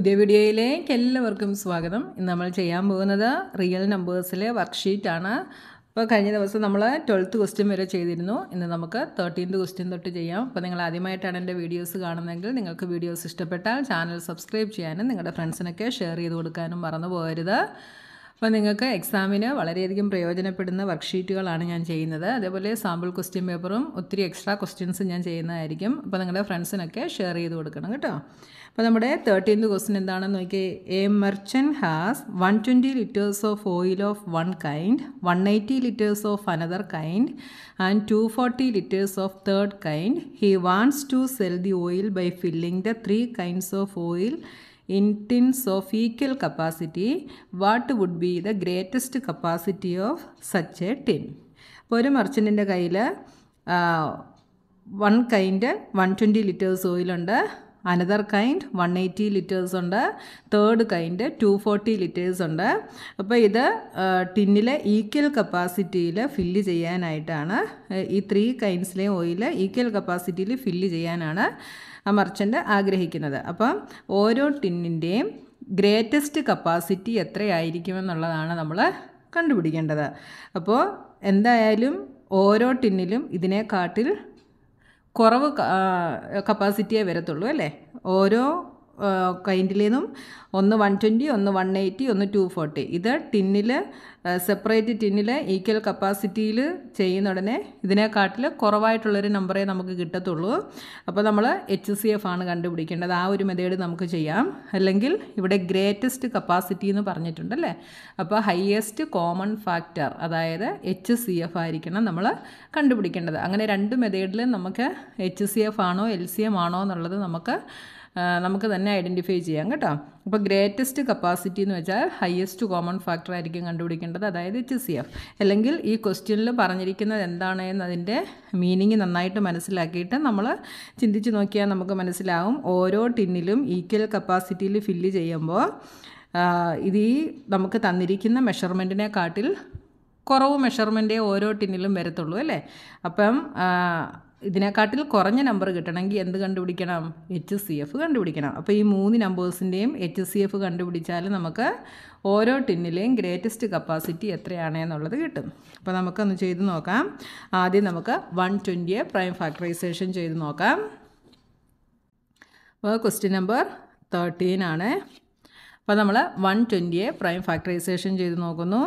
പുതിയ വീഡിയോയിലേക്ക് എല്ലാവർക്കും സ്വാഗതം. ഇന്ന് നമ്മൾ ചെയ്യാൻ പോകുന്നത് റിയൽ നമ്പേഴ്സിലെ വർക്ക്ഷീറ്റാണ് അപ്പോൾ കഴിഞ്ഞ ദിവസം നമ്മൾ ട്വൽത്ത് ക്വസ്റ്റ്യൻ വരെ ചെയ്തിരുന്നു. ഇന്ന് നമുക്ക് തേർട്ടീൻത് ക്വസ്റ്റ്യൻ തൊട്ട് ചെയ്യാം. അപ്പോൾ നിങ്ങൾ ആദ്യമായിട്ടാണ് എന്റെ വീഡിയോസ് കാണുന്നതെങ്കിൽ നിങ്ങൾക്ക് വീഡിയോസ് ഇഷ്ടപ്പെട്ടാൽ ചാനൽ സബ്സ്ക്രൈബ് ചെയ്യാനും നിങ്ങളുടെ ഫ്രണ്ട്സിനൊക്കെ ഷെയർ ചെയ്ത് കൊടുക്കാനും മറന്നു പോകരുത്. അപ്പോൾ നിങ്ങൾക്ക് എക്സാമിന് വളരെയധികം പ്രയോജനപ്പെടുന്ന വർക്ക്ഷീറ്റുകളാണ് ഞാൻ ചെയ്യുന്നത്. അതേപോലെ സാമ്പിൾ ക്വസ്റ്റ്യൻ പേപ്പറും ഒത്തിരി എക്സ്ട്രാ ക്വസ്റ്റ്യൻസും ഞാൻ ചെയ്യുന്നതായിരിക്കും. അപ്പോൾ നിങ്ങളുടെ ഫ്രണ്ട്സിനൊക്കെ ഷെയർ ചെയ്ത് കൊടുക്കണം കേട്ടോ. അപ്പോൾ നമ്മുടെ തേർട്ടീൻത് ക്വസ്റ്റ്യൻ എന്താണെന്ന് നോക്കി a merchant has one twenty litres of oil of one kind one eighty litres of another kind and two forty litres of third kind he wants to sell the oil by filling the three kinds of oil in tins of equal capacity what would be the greatest capacity of such a tin? അപ്പോൾ ഒരു മർച്ചന്റിന്റെ കയ്യിൽ one kind one twenty litres ഓയിലുണ്ട് another kind one eighty litres ഉണ്ട്. Third kind two forty litres ഉണ്ട്. അപ്പോൾ ഇത് ടിന്നിലെ equal കപ്പാസിറ്റിയിൽ ഫില്ല് ചെയ്യാനായിട്ടാണ് ഈ ത്രീ കൈൻഡ്സിലെ ഓയിൽ ഈക്വൽ കപ്പാസിറ്റിയിൽ ഫില്ല് ചെയ്യാനാണ് ആ മർച്ചന്റ് ആഗ്രഹിക്കുന്നത്. അപ്പം ഓരോ ടിന്നിന്റെയും ഗ്രേറ്റസ്റ്റ് കപ്പാസിറ്റി എത്രയായിരിക്കുമെന്നുള്ളതാണ് നമ്മൾ കണ്ടുപിടിക്കേണ്ടത്. അപ്പോൾ എന്തായാലും ഓരോ ടിന്നിലും ഇതിനെക്കാട്ടിൽ കുറവ് കപ്പാസിറ്റിയേ വരത്തുള്ളൂ അല്ലേ? ഓരോ കൈൻഡിലേന്നും ഒന്ന് വൺ ട്വന്റി ഒന്ന് വൺ എയ്റ്റി ഒന്ന് ടു ഫോർട്ടി ഇത് ടിന്നിൽ സെപ്പറേറ്റ് ടിന്നിൽ ഈക്വൽ കപ്പാസിറ്റിയിൽ ചെയ്യുന്ന ഉടനെ ഇതിനെക്കാട്ടിൽ കുറവായിട്ടുള്ളൊരു നമ്പറേ നമുക്ക് കിട്ടത്തുള്ളൂ. അപ്പോൾ നമ്മൾ എച്ച് സി എഫ് ആണ് കണ്ടുപിടിക്കേണ്ടത്. ആ ഒരു മെത്തേഡ് നമുക്ക് ചെയ്യാം. അല്ലെങ്കിൽ ഇവിടെ ഗ്രേറ്റസ്റ്റ് കപ്പാസിറ്റി എന്ന് പറഞ്ഞിട്ടുണ്ടല്ലേ അപ്പോൾ ഹയ്യസ്റ്റ് കോമൺ ഫാക്ടർ അതായത് എച്ച് സി എഫ് ആയിരിക്കണം നമ്മൾ കണ്ടുപിടിക്കേണ്ടത്. അങ്ങനെ രണ്ട് മെത്തേഡിൽ നമുക്ക് എച്ച് സി എഫ് ആണോ എൽ സി എം ആണോ എന്നുള്ളത് നമുക്ക് നമുക്ക് തന്നെ ഐഡന്റിഫൈ ചെയ്യാം കേട്ടോ. അപ്പോൾ ഗ്രേറ്റസ്റ്റ് കപ്പാസിറ്റി എന്ന് വെച്ചാൽ ഹയസ്റ്റ് കോമൺ ഫാക്ടർ ആയിരിക്കും കണ്ടുപിടിക്കേണ്ടത്. അതായത് എച്ച് സി എഫ് അല്ലെങ്കിൽ ഈ ക്വസ്റ്റ്യനിൽ പറഞ്ഞിരിക്കുന്നത് എന്താണ് എന്നതിന്റെ മീനിങ് നന്നായിട്ട് മനസ്സിലാക്കിയിട്ട് നമ്മൾ ചിന്തിച്ച് നോക്കിയാൽ നമുക്ക് മനസ്സിലാവും. ഓരോ ടിന്നിലും ഈക്വൽ കപ്പാസിറ്റിയിൽ ഫില്ല് ചെയ്യുമ്പോൾ ഇത് ഈ നമുക്ക് തന്നിരിക്കുന്ന മെഷർമെന്റിനെ കാട്ടിൽ കുറവ് മെഷർമെന്റേ ഓരോ ടിന്നിലും വരത്തുള്ളൂ അല്ലേ? അപ്പം ഇതിനെക്കാട്ടിൽ കുറഞ്ഞ നമ്പർ കിട്ടണമെങ്കിൽ എന്ത് കണ്ടുപിടിക്കണം? എച്ച് സി എഫ് കണ്ടുപിടിക്കണം. അപ്പോൾ ഈ മൂന്ന് നമ്പേഴ്സിന്റെയും എച്ച് സി എഫ് കണ്ടുപിടിച്ചാൽ നമുക്ക് ഓരോ ടിന്നിലെയും ഗ്രേറ്റസ്റ്റ് കപ്പാസിറ്റി എത്രയാണ് എന്നുള്ളത് കിട്ടും. അപ്പോൾ നമുക്കൊന്ന് ചെയ്ത് നോക്കാം. ആദ്യം നമുക്ക് വൺ ട്വന്റിയെ പ്രൈം ഫാക്ടറൈസേഷൻ ചെയ്ത് നോക്കാം. അപ്പോൾ ക്വസ്റ്റ്യൻ നമ്പർ തേർട്ടീൻ ആണ്. അപ്പോൾ നമ്മൾ വൺ ട്വന്റിയെ പ്രൈം ഫാക്ടറൈസേഷൻ ചെയ്ത് നോക്കുന്നു.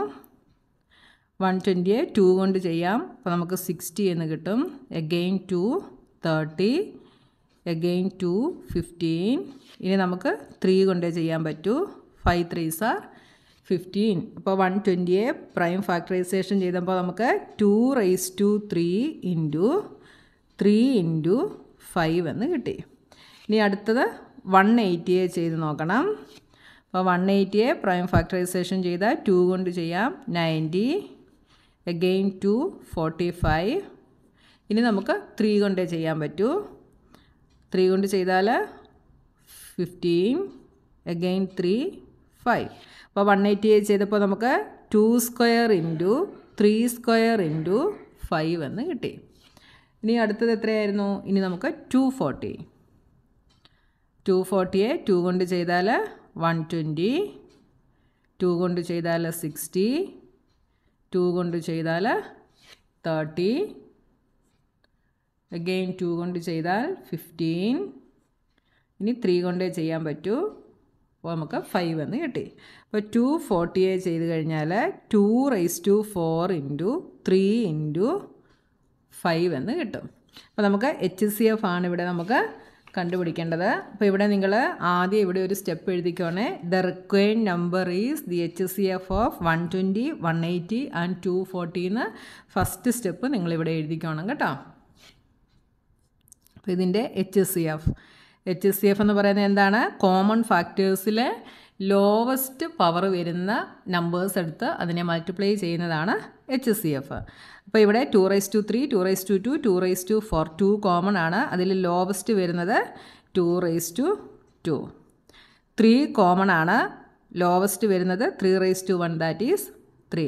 വൺ ട്വന്റിയെ ടു കൊണ്ട് ചെയ്യാം. അപ്പോൾ നമുക്ക് സിക്സ്റ്റി എന്ന് കിട്ടും. Again two thirty again two fifteen ഇനി നമുക്ക് ത്രീ കൊണ്ടേ ചെയ്യാൻ പറ്റൂ. ഫൈവ് ത്രീസ് ആർ ഫിഫ്റ്റീൻ അപ്പോൾ വൺ ട്വന്റിയെ പ്രൈം ഫാക്ടറൈസേഷൻ ചെയ്തപ്പോൾ നമുക്ക് two raise two three into three into five എന്ന് കിട്ടി. ഇനി അടുത്തത് വൺ എയ്റ്റിയെ ചെയ്ത് നോക്കണം. അപ്പോൾ വൺ എയ്റ്റിയെ പ്രൈം ഫാക്ടറൈസേഷൻ ചെയ്താൽ ടു കൊണ്ട് ചെയ്യാം. Ninety again two forty five ഇനി നമുക്ക് ത്രീ കൊണ്ട് ചെയ്യാൻ പറ്റൂ. ത്രീ കൊണ്ട് ചെയ്താൽ ഫിഫ്റ്റീൻ അഗെയിൻ ത്രീ ഫൈവ് അപ്പോൾ വൺ എയ്റ്റി എയ്റ്റ് ചെയ്തപ്പോൾ നമുക്ക് two square into three square into five എന്ന് കിട്ടി. ഇനി അടുത്തത് എത്രയായിരുന്നു? ഇനി നമുക്ക് ടു ഫോർട്ടി ടു ഫോർട്ടിയെ ടു കൊണ്ട് ചെയ്താൽ വൺ ട്വന്റി ടു കൊണ്ട് ചെയ്താൽ സിക്സ്റ്റി ടു കൊണ്ട് ചെയ്താൽ തേർട്ടി. അഗെയിൻ ടു കൊണ്ട് ചെയ്താൽ ഫിഫ്റ്റീൻ ഇനി ത്രീ കൊണ്ടേ ചെയ്യാൻ പറ്റൂ. അപ്പോൾ നമുക്ക് ഫൈവ് എന്ന് കിട്ടി. അപ്പോൾ ടു ഫോർട്ടിയെ ചെയ്ത് കഴിഞ്ഞാൽ two rise two four into three into five എന്ന് കിട്ടും. അപ്പോൾ നമുക്ക് എച്ച് സി എഫ് ആണ് ഇവിടെ നമുക്ക് കണ്ടുപിടിക്കേണ്ടത്. അപ്പോൾ ഇവിടെ നിങ്ങൾ ആദ്യം ഇവിടെ ഒരു step എഴുതിക്കോണേ. The required number is the H C F of one twenty one eighty and two fourteen first step നിങ്ങളിവിടെ എഴുതിക്കോണം കേട്ടോ. അപ്പോൾ ഇതിന്റെ H C F H C F എന്ന് പറയുന്നത് എന്താണ്? കോമൺ ഫാക്ടേഴ്സിലെ ലോവസ്റ്റ് പവർ വരുന്ന നമ്പേഴ്സ് എടുത്ത് അതിനെ മൾട്ടിപ്ലൈ ചെയ്യുന്നതാണ് എച്ച് സി എഫ് അപ്പോൾ ഇവിടെ two rise two three two rise two two two rise two four two common ആണ്. അതിൽ ലോവസ്റ്റ് വരുന്നത് two rise two two three common ആണ്. ലോവസ്റ്റ് വരുന്നത് three rise two one that is three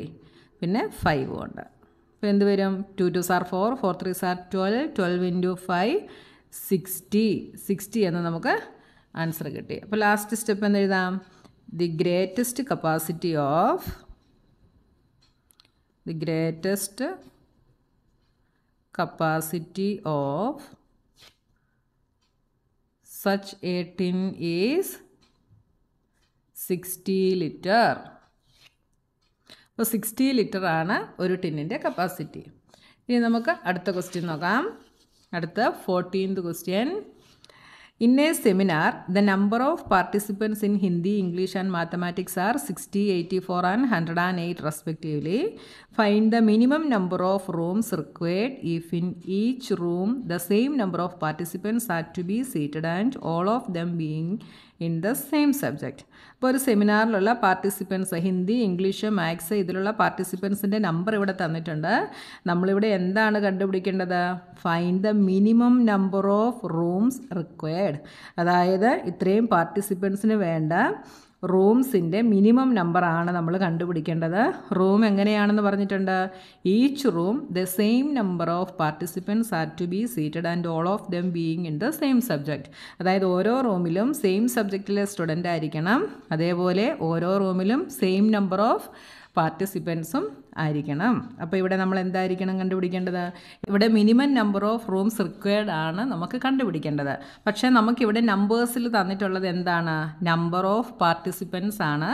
പിന്നെ five ഉണ്ട്. അപ്പോൾ എന്ത് വരും? Two two are four four three are twelve twelve into five sixty sixty എന്ന് നമുക്ക് ആൻസർ കിട്ടി. അപ്പോൾ ലാസ്റ്റ് സ്റ്റെപ്പ് എന്ന് എഴുതാം. The greatest capacity of the greatest capacity of such a tin is 60 litre അപ്പോൾ സിക്സ്റ്റി ലിറ്റർ ആണ് ഒരു ടിന്നിന്റെ capacity ഇനി നമുക്ക് അടുത്ത ക്വസ്റ്റ്യൻ നോക്കാം. അടുത്ത fourteenth question In a seminar, the number of participants in Hindi, English, and mathematics are 60, 84, and 108 respectively. Find the minimum number of rooms required if in each room the same number of participants are to be seated and all of them being in the same subject അപ്പോൾ ഒരു സെമിനാറിലുള്ള participants Hindi English maths ഇതിലുള്ള പാർട്ടിസിപ്പൻസിന്റെ number ഇവിടെ തന്നിട്ടുണ്ട്. നമ്മളിവിടെ എന്താണ് കണ്ടുപിടിക്കേണ്ടത്? Find the minimum number of rooms required അതായത് ഇത്രയും പാർട്ടിസിപ്പൻസിന് വേണ്ട റൂംസിന്റെ മിനിമം നമ്പറാണ് നമ്മൾ കണ്ടുപിടിക്കേണ്ടത്. റൂം എങ്ങനെയാണെന്ന് പറഞ്ഞിട്ടുണ്ട്. Each room the same number of participants are to be seated and all of them being in the same subject അതായത് ഓരോ റൂമിലും സെയിം സബ്ജക്റ്റിലെ സ്റ്റുഡന്റ് ആയിരിക്കണം. അതേപോലെ ഓരോ റൂമിലും സെയിം നമ്പർ ഓഫ് പാർട്ടിസിപ്പൻസും ആയിരിക്കണം. അപ്പോൾ ഇവിടെ നമ്മൾ എന്തായിരിക്കണം കണ്ടുപിടിക്കേണ്ടത്? ഇവിടെ minimum number of rooms required ആണ് നമുക്ക് കണ്ടുപിടിക്കേണ്ടത്. പക്ഷേ നമുക്കിവിടെ നമ്പേഴ്സിൽ തന്നിട്ടുള്ളത് എന്താണ്? നമ്പർ ഓഫ് പാർട്ടിസിപ്പൻസ് ആണ്.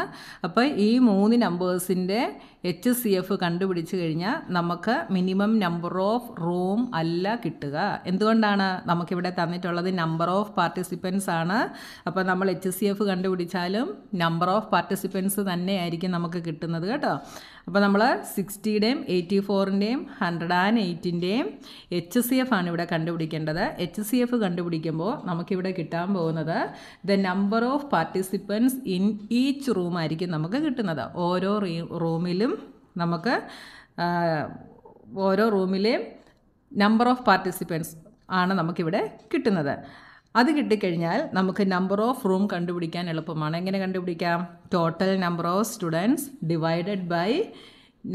അപ്പോൾ ഈ മൂന്ന് നമ്പേഴ്സിന്റെ എച്ച് സി എഫ് കണ്ടുപിടിച്ച് കഴിഞ്ഞാൽ നമുക്ക് മിനിമം നമ്പർ ഓഫ് റൂം അല്ല കിട്ടുക. എന്തുകൊണ്ടാണ് നമുക്കിവിടെ തന്നിട്ടുള്ളത് നമ്പർ ഓഫ് പാർട്ടിസിപ്പൻസ് ആണ്? അപ്പോൾ നമ്മൾ എച്ച് സി എഫ് കണ്ടുപിടിച്ചാലും നമ്പർ ഓഫ് പാർട്ടിസിപ്പൻസ് തന്നെയായിരിക്കും നമുക്ക് കിട്ടുന്നത് കേട്ടോ. അപ്പോൾ നമ്മൾ സിക്സ്റ്റിയുടെയും എയ്റ്റി ഫോറിന്റെയും ഹൺഡ്രഡ് ആൻഡ് എയ്റ്റിന്റെയും എച്ച് സി എഫ് ആണ് ഇവിടെ കണ്ടുപിടിക്കേണ്ടത്. എച്ച് സി എഫ് കണ്ടുപിടിക്കുമ്പോൾ നമുക്കിവിടെ കിട്ടാൻ പോകുന്നത് the number of participants in each room ആയിരിക്കും നമുക്ക് കിട്ടുന്നത്. ഓരോ റൂമിലും നമുക്ക് ഓരോ റൂമിലെയും നമ്പർ ഓഫ് പാർട്ടിസിപ്പൻസ് ആണ് നമുക്കിവിടെ കിട്ടുന്നത്. അത് കിട്ടിക്കഴിഞ്ഞാൽ നമുക്ക് നമ്പർ ഓഫ് റൂം കണ്ടുപിടിക്കാൻ എളുപ്പമാണ്. എങ്ങനെ കണ്ടുപിടിക്കാം? Total number of students divided by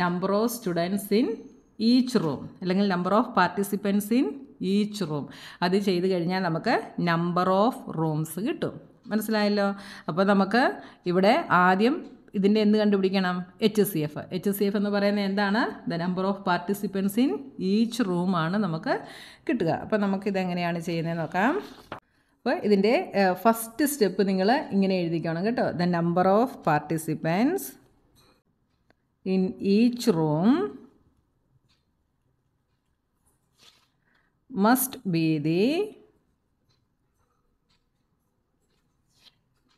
number of students in each room അല്ലെങ്കിൽ number of participants in each room അത് ചെയ്ത് കഴിഞ്ഞാൽ നമുക്ക് നമ്പർ ഓഫ് റൂംസ് കിട്ടും. മനസ്സിലായല്ലോ? അപ്പോൾ നമുക്ക് ഇവിടെ ആദ്യം ഇതിന്റെ എന്ത് കണ്ടുപിടിക്കണം? H C F H C F എന്ന് പറയുന്നത് എന്താണ്? The number of participants in each റൂമാണ് നമുക്ക് കിട്ടുക. അപ്പോൾ നമുക്കിതെങ്ങനെയാണ് ചെയ്യുന്നത് നോക്കാം. അപ്പോൾ ഇതിന്റെ ഫസ്റ്റ് സ്റ്റെപ്പ് നിങ്ങൾ ഇങ്ങനെ എഴുതിക്കണം കേട്ടോ the number of participants in each room must be the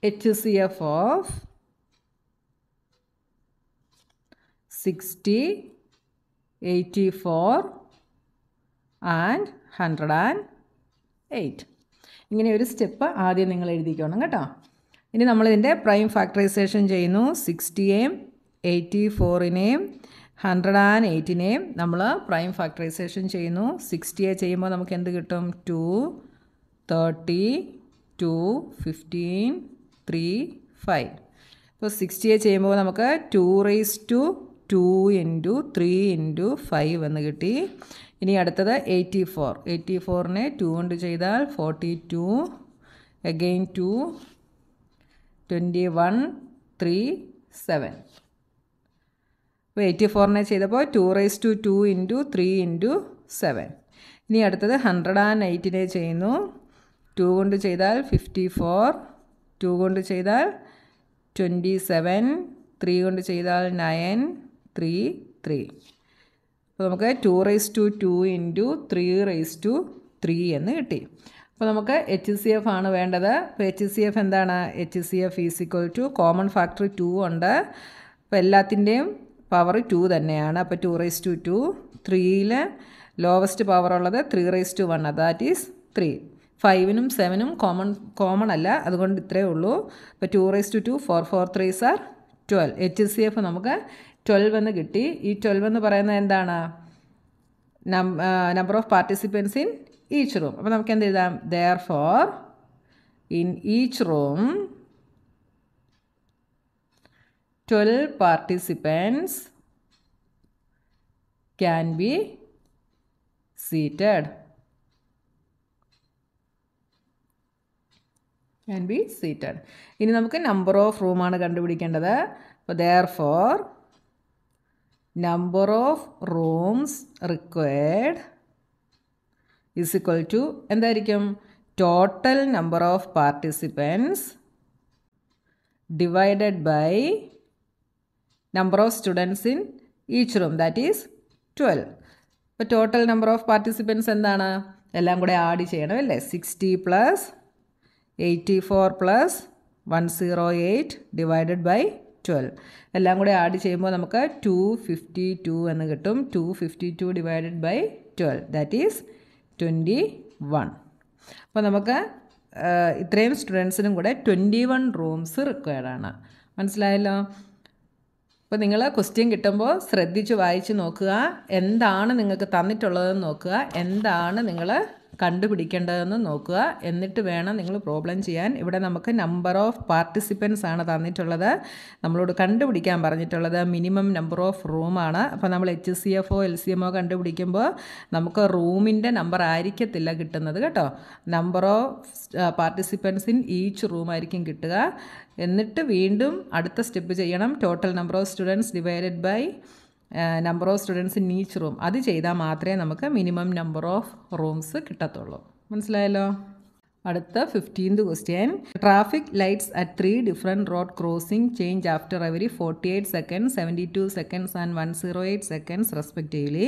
HCF of 60, 84 and 108. ഇങ്ങനെ ഒരു സ്റ്റെപ്പ് ആദ്യം നിങ്ങൾ എഴുതിക്കണം കേട്ടോ. ഇനി നമ്മളിതിന്റെ പ്രൈം ഫാക്ടറൈസേഷൻ ചെയ്യുന്നു. സിക്സ്റ്റിയെയും എയ്റ്റി ഫോറിനെയും ഹൺഡ്രഡ് ആൻഡ് എയ്റ്റിനെയും നമ്മൾ പ്രൈം ഫാക്ടറൈസേഷൻ ചെയ്യുന്നു. സിക്സ്റ്റിയെ ചെയ്യുമ്പോൾ നമുക്ക് എന്ത് കിട്ടും? Two thirty two fifteen three five. ഇപ്പോൾ സിക്സ്റ്റിയെ ചെയ്യുമ്പോൾ നമുക്ക് two raise to two into three into five എന്ന് കിട്ടി. ഇനി അടുത്തത് എയ്റ്റി ഫോർ എയ്റ്റി ഫോറിനെ ടു കൊണ്ട് ചെയ്താൽ forty two again two twenty one three seven അപ്പോൾ എയ്റ്റി ഫോറിനെ ചെയ്തപ്പോൾ two raise to two into three into seven ഇനി അടുത്തത് ഹൺഡ്രഡ് ആൻഡ് എയ്റ്റിനെ ചെയ്യുന്നു. ടു കൊണ്ട് ചെയ്താൽ ഫിഫ്റ്റി ഫോർ ടു കൊണ്ട് ചെയ്താൽ ട്വന്റി സെവൻ ത്രീ കൊണ്ട് ചെയ്താൽ നയൻ ത്രീ ത്രീ അപ്പോൾ നമുക്ക് two raise to two into three raise to three എന്ന് കിട്ടി. അപ്പോൾ നമുക്ക് എച്ച് സി എഫ് ആണ് വേണ്ടത്. അപ്പോൾ എച്ച് സി എഫ് എന്താണ്? H C F is equal to common factor two ഉണ്ട്. അപ്പോൾ എല്ലാത്തിന്റെയും പവർ ടു തന്നെയാണ്. അപ്പോൾ ടു റൈസ് ടു ടു ത്രീയിൽ ലോവസ്റ്റ് പവർ ഉള്ളത് three raise to one that is three ഫൈവിനും സെവനും കോമൺ കോമൺ അല്ല. അതുകൊണ്ട് ഇത്രയേ ഉള്ളൂ. അപ്പോൾ two raise to two four four threes are twelve H C F നമുക്ക് ട്വൽവ് എന്ന് കിട്ടി. ഈ ട്വൽവ് എന്ന് പറയുന്നത് എന്താണ്? Number of participants in each room അപ്പോൾ നമുക്ക് എന്ത് എഴുതാം? Therefore in each room twelve participants can be seated can be seated ഇനി നമുക്ക് നമ്പർ ഓഫ് റൂമാണ് കണ്ടുപിടിക്കേണ്ടത്. അപ്പോൾ therefore number of rooms required is equal to എന്തായിരിക്കും? Total number of participants divided by number of students in each room that is twelve ഇപ്പോൾ total number of participants എന്താണ്? എല്ലാം കൂടെ ആഡ് ചെയ്യണം അല്ലേ sixty plus eighty four plus one zero eight divided by twelve എല്ലാം കൂടെ add ചെയ്യുമ്പോൾ നമുക്ക് ടു ഫിഫ്റ്റി ടു എന്ന് കിട്ടും. Two fifty two divided by twelve that is twenty one അപ്പോൾ നമുക്ക് ഇത്രയും സ്റ്റുഡൻസിനും കൂടെ ട്വന്റി വൺ റൂംസ് റിക്വയർഡാണ് മനസ്സിലായല്ലോ? അപ്പോൾ നിങ്ങൾ ക്വസ്റ്റ്യൻ കിട്ടുമ്പോൾ ശ്രദ്ധിച്ച് വായിച്ച് നോക്കുക. എന്താണ് നിങ്ങൾക്ക് തന്നിട്ടുള്ളതെന്ന് നോക്കുക. എന്താണ് നിങ്ങൾ കണ്ടുപിടിക്കേണ്ടതെന്ന് നോക്കുക. എന്നിട്ട് വേണം നിങ്ങൾ പ്രോബ്ലം ചെയ്യാൻ. ഇവിടെ നമുക്ക് നമ്പർ ഓഫ് പാർട്ടിസിപ്പൻസ് ആണ് തന്നിട്ടുള്ളത്. നമ്മളോട് കണ്ടുപിടിക്കാൻ പറഞ്ഞിട്ടുള്ളത് മിനിമം നമ്പർ ഓഫ് റൂമാണ് അപ്പോൾ നമ്മൾ എച്ച് സി എഫ് ഒ എൽ സി എം ഒ കണ്ടുപിടിക്കുമ്പോൾ നമുക്ക് റൂമിന്റെ നമ്പർ ആയിരിക്കത്തില്ല കിട്ടുന്നത് കേട്ടോ. Number of participants in each room ആയിരിക്കും കിട്ടുക. എന്നിട്ട് വീണ്ടും അടുത്ത സ്റ്റെപ്പ് ചെയ്യണം. Total number of students divided by number of students in each room അത് ചെയ്താൽ മാത്രമേ നമുക്ക് മിനിമം നമ്പർ ഓഫ് റൂംസ് കിട്ടത്തുള്ളൂ. മനസ്സിലായല്ലോ? അടുത്ത fifteenth question traffic lights at three different road crossing change after every forty eight seconds seventy two seconds and one zero eight seconds respectively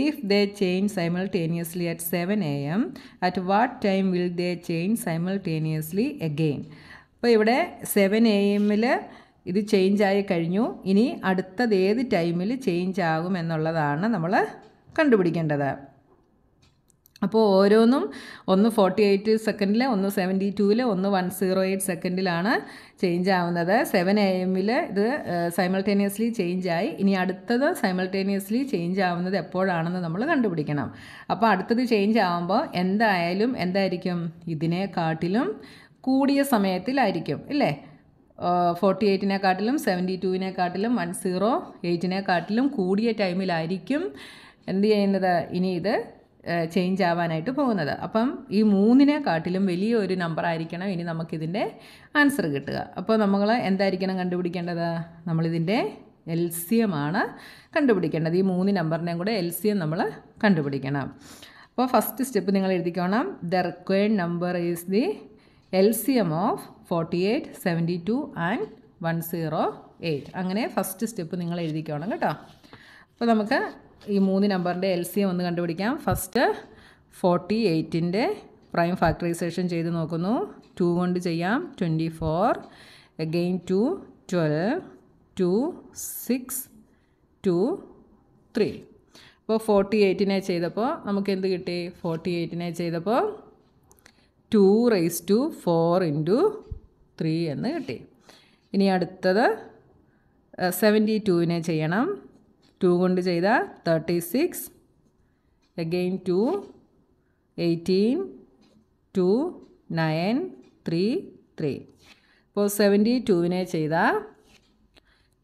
if they change simultaneously at seven A M at what time will they change simultaneously again അപ്പോൾ ഇവിടെ seven A എമ്മിൽ ഇത് change ആയി കഴിഞ്ഞു. ഇനി അടുത്തത് ഏത് ടൈമിൽ ചേഞ്ച് ആകും എന്നുള്ളതാണ് നമ്മൾ കണ്ടുപിടിക്കേണ്ടത്. അപ്പോൾ ഓരോന്നും ഒന്ന് ഫോർട്ടി എയ്റ്റ് സെക്കൻഡിൽ ഒന്ന് സെവന്റി ടൂവിൽ ഒന്ന് വൺ സീറോ എയ്റ്റ് സെക്കൻഡിലാണ് ചേഞ്ച് ആവുന്നത്. സെവൻ എ എമ്മിൽ ഇത് സൈമൾട്ടേനിയസ്ലി ചേഞ്ച് ആയി. ഇനി അടുത്തത് സൈമൾട്ടേനിയസ്ലി ചേഞ്ച് ആവുന്നത് എപ്പോഴാണെന്ന് നമ്മൾ കണ്ടുപിടിക്കണം. അപ്പോൾ അടുത്തത് ചേഞ്ച് ആവുമ്പോൾ എന്തായാലും എന്തായിരിക്കും? ഇതിനെക്കാട്ടിലും കൂടിയ സമയത്തിലായിരിക്കും ഇല്ലേ? ഫോർട്ടി എയ്റ്റിനെക്കാട്ടിലും സെവന്റി ടുവിനെക്കാട്ടിലും വൺ സീറോ എയ്റ്റിനെക്കാട്ടിലും കൂടിയ ടൈമിലായിരിക്കും എന്ത് ചെയ്യുന്നത്? ഇനി ഇത് ചേഞ്ച് ആവാനായിട്ട് പോകുന്നത്. അപ്പം ഈ മൂന്നിനെക്കാട്ടിലും വലിയൊരു നമ്പർ ആയിരിക്കണം ഇനി നമുക്കിതിന്റെ ആൻസർ കിട്ടുക. അപ്പോൾ നമ്മൾ എന്തായിരിക്കണം കണ്ടുപിടിക്കേണ്ടത്? നമ്മളിതിന്റെ എൽ സി എം ആണ് കണ്ടുപിടിക്കേണ്ടത്. ഈ മൂന്ന് നമ്പറിനെയും കൂടെ എൽ സി എം നമ്മൾ കണ്ടുപിടിക്കണം. അപ്പോൾ ഫസ്റ്റ് സ്റ്റെപ്പ് നിങ്ങൾ എഴുതിക്കോണം. The required number is the L C M of forty eight seventy two and one zero eight അങ്ങനെ ഫസ്റ്റ് സ്റ്റെപ്പ് നിങ്ങൾ എഴുതിക്കോണം കേട്ടോ. അപ്പോൾ നമുക്ക് ഈ മൂന്ന് നമ്പറിന്റെ എൽ സി എം ഒന്ന് കണ്ടുപിടിക്കാം. ഫസ്റ്റ് ഫോർട്ടി എയ്റ്റിന്റെ പ്രൈം ഫാക്ടറൈസേഷൻ ചെയ്ത് നോക്കുന്നു. ടു കൊണ്ട് ചെയ്യാം. Twenty four again two twelve two six two three അപ്പോൾ ഫോർട്ടി എയ്റ്റിനെ ചെയ്തപ്പോൾ നമുക്ക് എന്ത് കിട്ടി? ഫോർട്ടി എയ്റ്റിനെ ചെയ്തപ്പോൾ two raise to four into three എന്ന് കിട്ടി. ഇനി അടുത്തത് സെവന്റി ടുവിനെ ചെയ്യണം. ടു കൊണ്ട് ചെയ്ത thirty six again two eighteen two nine three three ഇപ്പോൾ സെവന്റി ടുവിനെ ചെയ്ത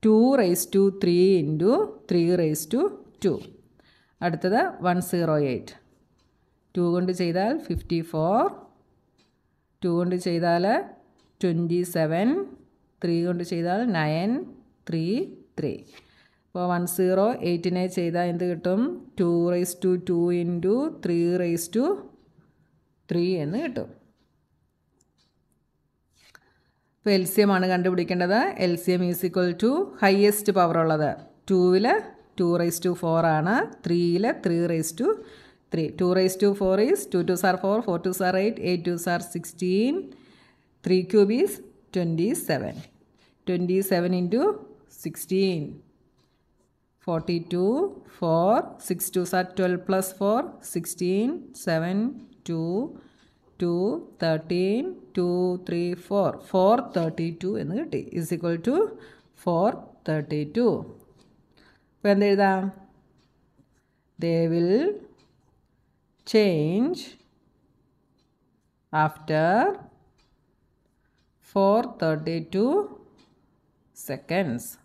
two raise to three into three raise to two അടുത്തത് വൺ സീറോ എയ്റ്റ് ടു കൊണ്ട് ചെയ്താൽ ഫിഫ്റ്റി ഫോർ ടു കൊണ്ട് ചെയ്താൽ ട്വന്റി സെവൻ ത്രീ കൊണ്ട് ചെയ്താൽ നയൻ ത്രീ ത്രീ അപ്പോൾ വൺ സീറോ എയ്റ്റിനെ ചെയ്താൽ എന്ത് കിട്ടും? Two raise to two into three raise to three എന്ന് കിട്ടും. ഇപ്പോൾ എൽ സി എം ആണ് കണ്ടുപിടിക്കേണ്ടത്. L C M is equal to highest power ഉള്ളത്. ടൂവിൽ ടു റേസ് ടു ഫോർ ആണ്. ത്രീയിൽ three raise to three two raise to four is two two are four four two are eight eight two are sixteen three cube is twenty seven twenty seven into sixteen forty two four six two sir twelve plus four sixteen seven two two thirteen two three four four thirty two എന്ന് കിട്ടി is equal to four thirty two അപ്പോൾ എന്തെഴുതാം they will change for 32 seconds.